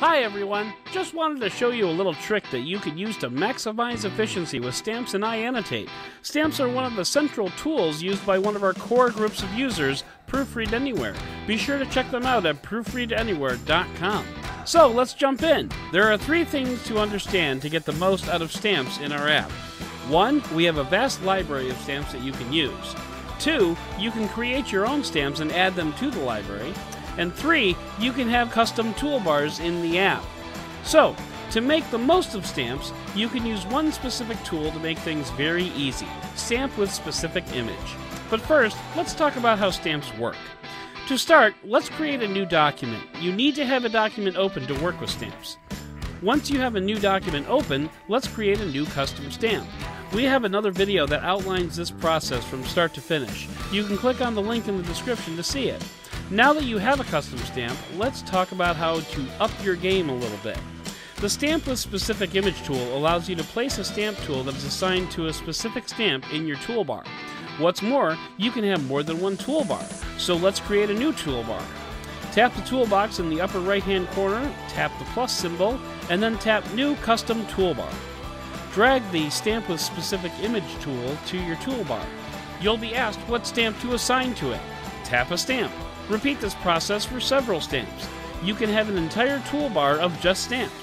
Hi everyone! Just wanted to show you a little trick that you can use to maximize efficiency with stamps and iAnnotate. Stamps are one of the central tools used by one of our core groups of users, Proofread Anywhere. Be sure to check them out at proofreadanywhere.com. So let's jump in. There are three things to understand to get the most out of stamps in our app. One, we have a vast library of stamps that you can use. Two, you can create your own stamps and add them to the library. And three, you can have custom toolbars in the app. So, to make the most of stamps, you can use one specific tool to make things very easy Stamp with Specific Image. But first, let's talk about how stamps work. To start, let's create a new document. You need to have a document open to work with stamps. Once you have a new document open, let's create a new custom stamp. We have another video that outlines this process from start to finish. You can click on the link in the description to see it. Now that you have a custom stamp, let's talk about how to up your game a little bit. The Stamp with Specific Image tool allows you to place a stamp tool that is assigned to a specific stamp in your toolbar. What's more, you can have more than one toolbar, so let's create a new toolbar. Tap the toolbox in the upper right hand corner, tap the plus symbol, and then tap New Custom Toolbar. Drag the Stamp with Specific Image tool to your toolbar. You'll be asked what stamp to assign to it. Tap a stamp. Repeat this process for several stamps. You can have an entire toolbar of just stamps.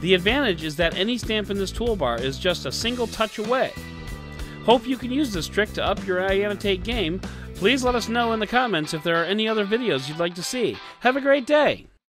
The advantage is that any stamp in this toolbar is just a single touch away. Hope you can use this trick to up your iAnnotate game. Please let us know in the comments if there are any other videos you'd like to see. Have a great day!